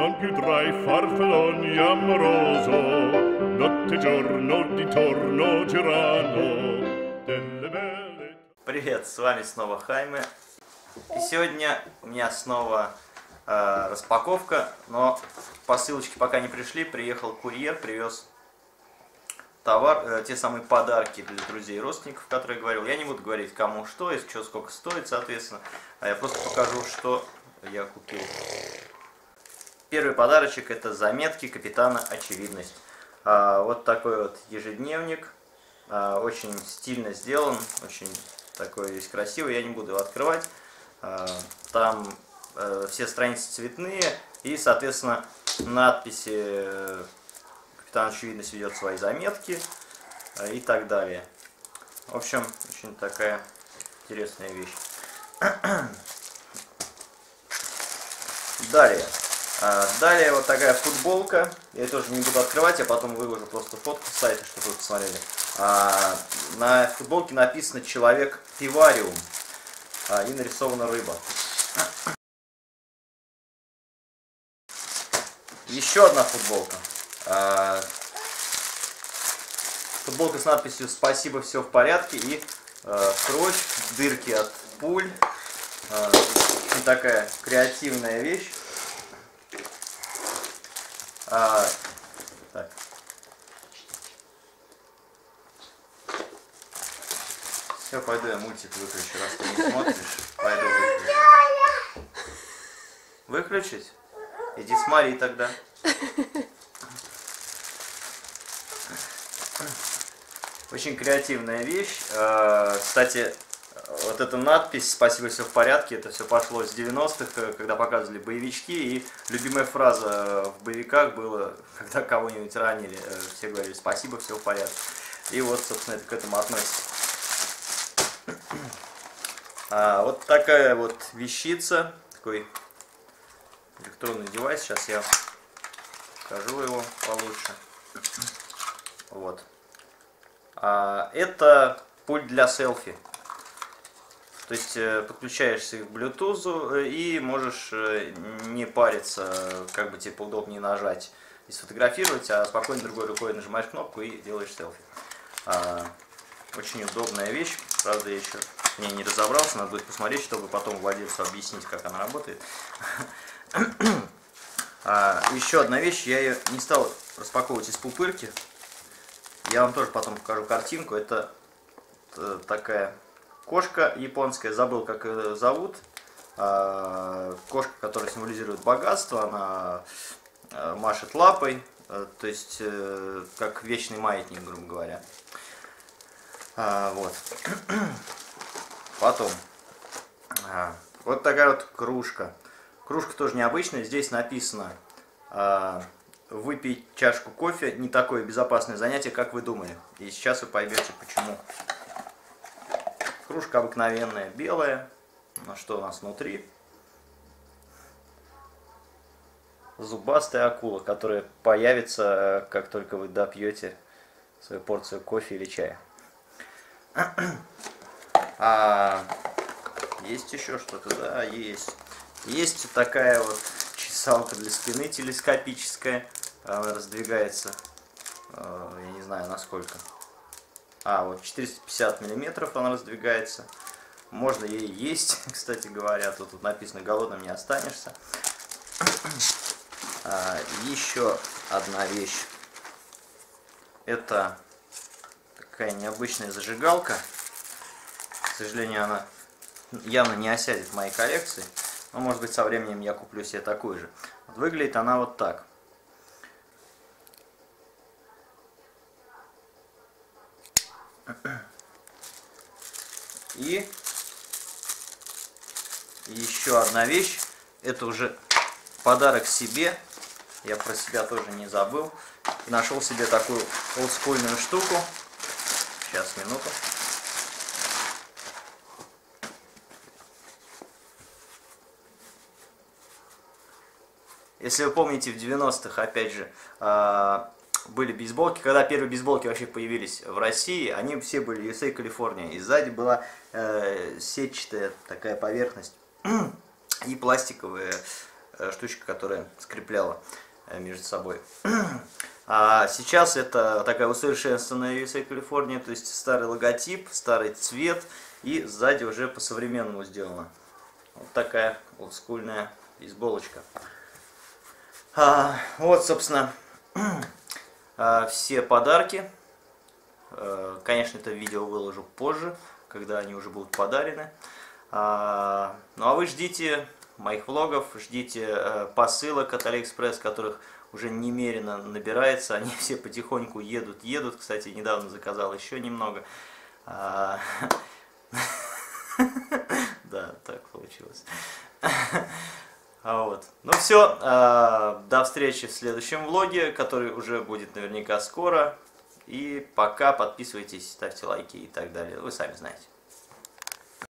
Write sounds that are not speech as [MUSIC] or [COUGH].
non più tra farfalloni amoroso, notte giorno di torno girano delle belle... Привет, с вами снова Хайме. И сегодня у меня снова э, распаковка, но посылочки пока не пришли. Приехал курьер, привез товар, э, те самые подарки для друзей и родственников, которые я говорил. Я не буду говорить кому что, и что сколько стоит, соответственно. А я просто покажу, что я купил. Первый подарочек это заметки капитана Очевидность. А, вот такой вот ежедневник. А, очень стильно сделан, очень такой весь красивый. Я не буду его открывать. А, там э, все страницы цветные и, соответственно, надписи э, Капитан Очевидность ведет свои заметки э, и так далее. В общем, очень такая интересная вещь. [CLEARS THROAT] Далее. А, далее вот такая футболка. Я ее тоже не буду открывать, я потом выложу просто фотку с сайта, чтобы вы посмотрели. А, на футболке написано «Человек пивариум» а, и нарисована рыба. Еще одна футболка. Футболка с надписью «Спасибо, все в порядке» и кровь, дырки от пуль. Такая креативная вещь. А, так. Все, пойду я мультик выключу, раз ты не смотришь. Пойду выключу. Выключить? Иди смотри тогда. Очень креативная вещь. Э, Кстати, вот эта надпись «Спасибо, все в порядке», это все пошло с 90-х, когда показывали боевички, и любимая фраза в боевиках была, [LAUGHS] когда кого-нибудь ранили, э, все говорили «Спасибо, все в порядке». И вот, собственно, это к этому относится. А, вот такая вот вещица, такой электронный девайс, сейчас я покажу его получше. Вот. А, это пульт для селфи. То есть э, подключаешься к Bluetooth э, и можешь э, не париться, как бы тебе поудобнее нажать и сфотографировать, а спокойно другой рукой нажимаешь кнопку и делаешь селфи. А, очень удобная вещь, правда я еще не не разобрался, надо будет посмотреть, чтобы потом владельцу объяснить, как она работает. [COUGHS] А, еще одна вещь, я ее не стал распаковывать из пупырки. Я вам тоже потом покажу картинку. Это такая кошка японская, забыл как ее зовут. А, кошка, которая символизирует богатство, она а, машет лапой, а, то есть э, как вечный маятник, грубо говоря. Вот. [CLEARS THROAT] Потом. Вот такая вот кружка. Кружка тоже необычная. Здесь написано выпить чашку кофе не такое безопасное занятие, как вы думали. И сейчас вы поймете почему. Кружка обыкновенная, белая. Ну что у нас внутри? Зубастая акула, которая появится, как только вы допьете свою порцию кофе или чая. А есть еще что-то? Да, есть. Есть такая вот чесалка для спины телескопическая. Она раздвигается, э, я не знаю насколько. А, вот 450 миллиметров она раздвигается. Можно ей есть, [LAUGHS] кстати говоря. Тут, тут написано «голодным не останешься». А, еще одна вещь. Это такая необычная зажигалка. К сожалению, она явно не осядет в моей коллекции. Но, может быть, со временем я куплю себе такую же. Выглядит она вот так. И еще одна вещь. Это уже подарок себе. Я про себя тоже не забыл. нашел себе такую олдскульную штуку. Сейчас, минуту. Если вы помните, в 90-х, опять же, а, были бейсболки, когда первые бейсболки вообще появились в России, они все были USA Калифорния, и сзади была э, сетчатая такая поверхность [CLEARS THROAT] и пластиковые э, штучка, которая скрепляла э, между собой. [CLEARS THROAT] А сейчас это такая усовершенствованная USA Калифорния, то есть старый логотип, старый цвет, и сзади уже по-современному сделано. Вот такая олдскульная бейсболочка. А, вот, собственно, а, [CLEARS THROAT] все подарки. А, конечно, это видео выложу позже, когда они уже будут подарены. А, ну а вы ждите моих влогов, ждите посылок от Алиэкспресс, которых уже немерено набирается, они все потихоньку едут, едут. Кстати, недавно заказал еще немного. А, [LAUGHS] да, так получилось. [LAUGHS] А вот. Ну все, а, до встречи в следующем влоге, который уже будет наверняка скоро. И пока подписывайтесь, ставьте лайки и так далее. Вы сами знаете.